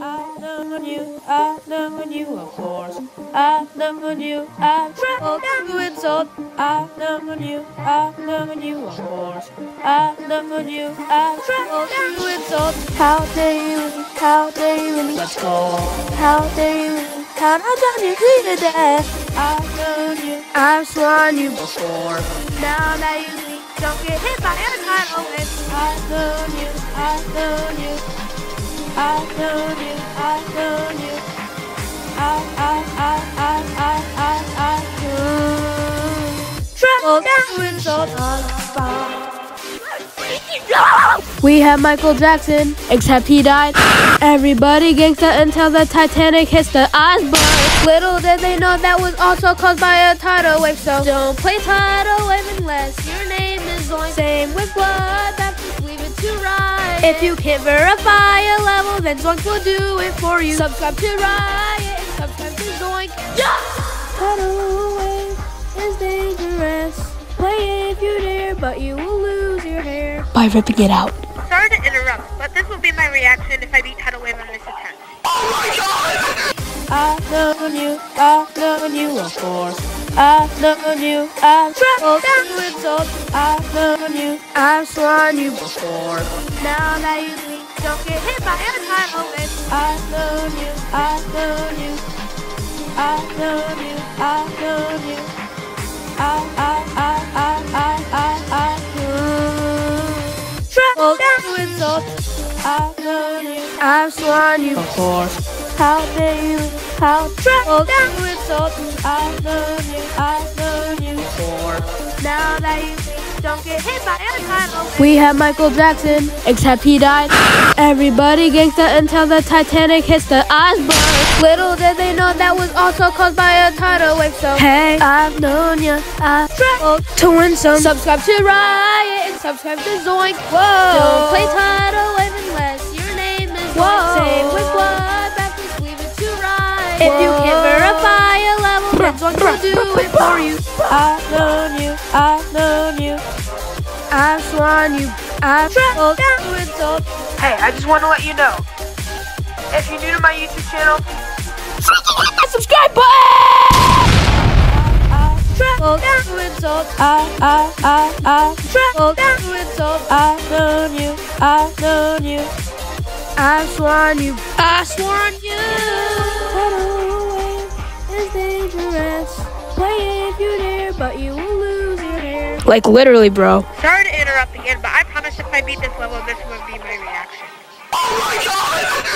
I've known you, I've known you, of course. I've known you, I've traveled to insult. I've known you, I've known you, of course. I've known you, I've traveled to insult. How dare you, how dare you, let's go. How dare you, how dare you bleed to death. I've known you, I've sworn you before. Now that you don't get hit by a tidal wave. I've known you, I've known you. We have Michael Jackson, except he died. Everybody gangsta until the Titanic hits the iceberg. Little did they know that was also caused by a tidal wave. So don't play tidal wave unless your name is on. Same with blood, If you can't verify a level, then Zoink will do it for you. Subscribe to Riot and subscribe to Zoink. Yeah! Tidal wave is dangerous. Play if you dare, but you will lose your hair. By ripping it out. Sorry to interrupt, but this will be my reaction if I beat Tidal Wave on this attempt. Oh my god! I've known you, I've known you, of course. I've known you, I've traveled down with salt. I've known you, I've sworn you before. Now that you leave, don't get hit by a tidal wave. I've known you, I've known you. I've known you, I've known you. I, I, I, I, I, I, I, mm. Travel down with salt. I've known you, I've sworn you before. How dare you, how travel down with salt. I've known you, I've known you before. Now that you don't get hit by a tidal wave. We have Michael Jackson, except he died. Everybody gangsta until the Titanic hits the iceberg. Little did they know that was also caused by a tidal wave. So hey, I've known ya, I've traveled to win some. Subscribe to Riot and subscribe to Zoink. Whoa, don't play tidal wave unless your name is Whoa. Same with blood, back just leave it to Riot. If you can't verify a level, then Zoink will do it for you. I've known you, I've known you. I've sworn you, I've traveled down with salt. Hey, I just want to let you know. If you're new to my YouTube channel, Subscribe button! I travel down with salt. I, I, I, I travel down with salt. I've known you, I've known you. I've sworn you, I sworn you. Tidal wave is dangerous. Play if you dare, but you Like literally, bro. Sorry to interrupt again, but I promise if I beat this level, this will be my reaction. Oh